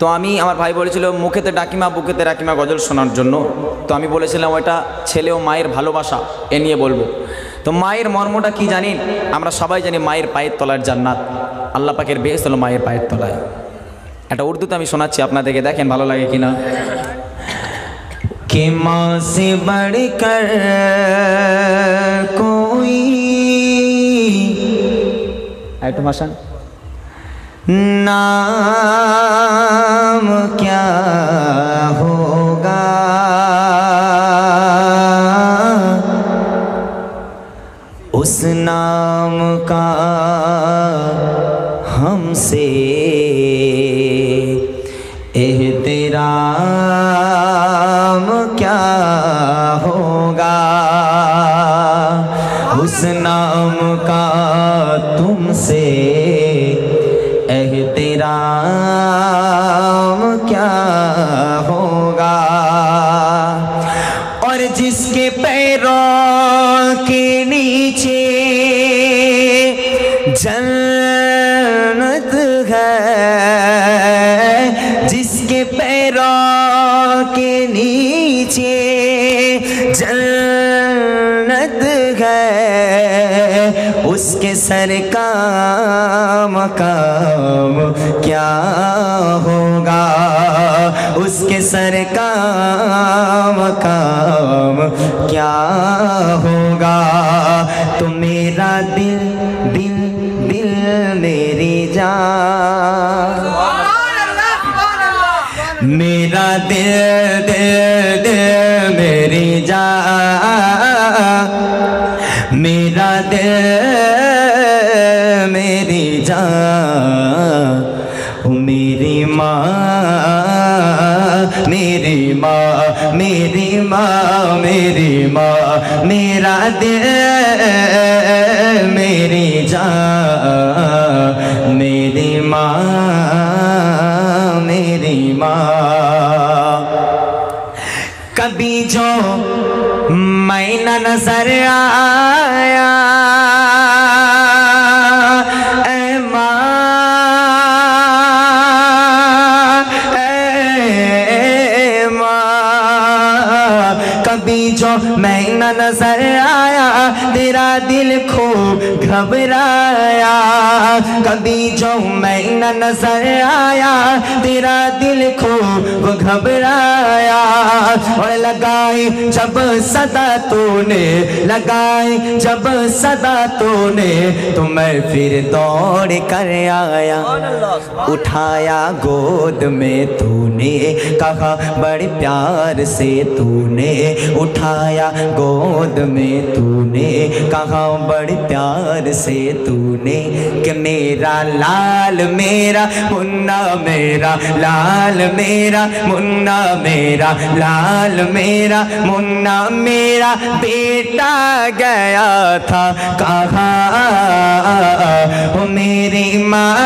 তো আমি, আমার ভাই বলেছিল, মুখেতে ডাকিমা, বুকেতে ডাকিমা গজল শোনার জন্য। তো আমি বলেছিলাম, ওইটা ছেলে ও মায়ের ভালোবাসা, এ নিয়ে বলব। তো মায়ের মর্মটা কি জানি আমরা সবাই জানি মায়ের পায়ের তলার জান্নাত। আল্লাহ পাখের বেহেস হলো মায়ের পায়ের তলায়। একটা উর্দুতে আমি শোনাচ্ছি, আপনাদেরকে দেখেন ভালো লাগে কিনা। কে মা বাড়ি বড়কর কোই? না नाम क्या होगा? उस नाम का हमसे एहतराम क्या होगा? उस नाम का तुमसे एहतराम जिसके पैरों सर का मकाम क्या होगा? उसके सर का मकाम क्या होगा? तो मेरा दिल दिल दिल मेरी जान। मेरा दिल दिल दिल मेरी जान। मेरा दिल ओ मेरी माँ मेरी माँ मेरी माँ मेरी माँ, मेरा दिल, मेरी जान, मेरी माँ मेरी माँ। कभी जो मैं नज़र आया कभी जो मैं नज़र आया तेरा दिल खूब घबराया। कभी जो मैं न नज़र आया, तेरा दिल खूब घबराया। और लगाई जब सदा तूने लगाई जब सदा तूने तो मैं फिर दौड़ कर आया। उठाया गोद में तूने, कहा, बड़े प्यार से तूने। उठाया गोद में तूने, कहा, बड़े प्यार से तूने, कि मेरा लाल मेरा, मुन्ना मेरा, लाल मेरा, मुन्ना मेरा, लाल मेरा, मुन्ना मेरा, बेटा गया था कहा? ओ मेरी माँ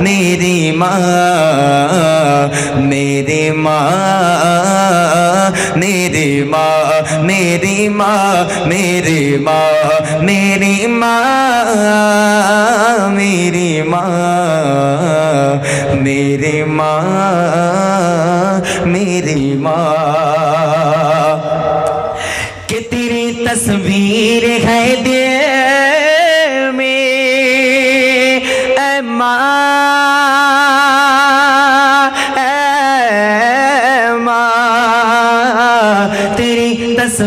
मेरी माँ मेरी माँ। मेरी माँ मेरी माँ मेरी माँ मेरी माँ मेरी माँ मेरी माँ मेरी माँ। कि तेरी तस्वीर है दिल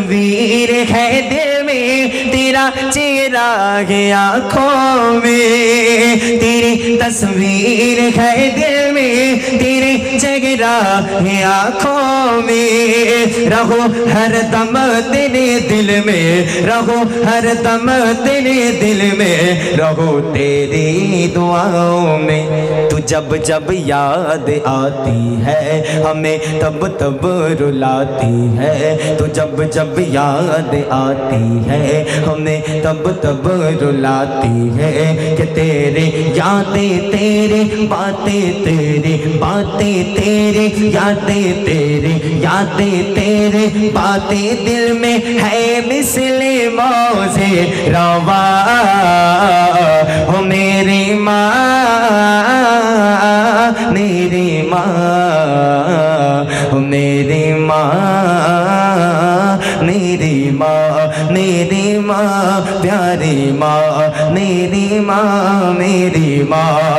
तस्वीर है दिल में, तेरा चेहरा है आँखों में। तेरी तस्वीर है दिल में, तेरे चेहरा है आँखों में। रहो हर दम तेरे दिल में, रहो हर दम तेरे दिल में। रहो तेरी दुआओं में। जब जब याद आती है, हमें तब तब रुलाती है। तो जब जब याद आती है, हमें तब तब रुलाती है कि तेरे यादें तेरे, बातें तेरे बातें तेरे, यादें तेरे यादें तेरे, बातें दिल में है मिसले मौजे। रवा हो मेरी माँ। मेरी माँ मेरी माँ मेरी माँ मेरी माँ, प्यारी माँ, मेरी माँ मेरी माँ। हो मेरी माँ